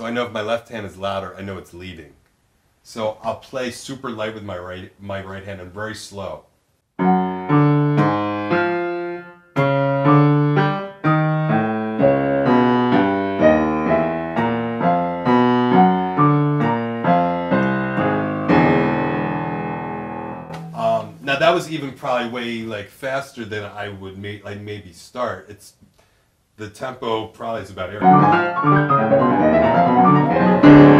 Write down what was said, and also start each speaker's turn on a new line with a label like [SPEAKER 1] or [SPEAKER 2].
[SPEAKER 1] So I know if my left hand is louder, I know it's leading. So I'll play super light with my right my right hand and very slow. Um, now that was even probably way like faster than I would may, like maybe start. It's the tempo probably is about here thank you.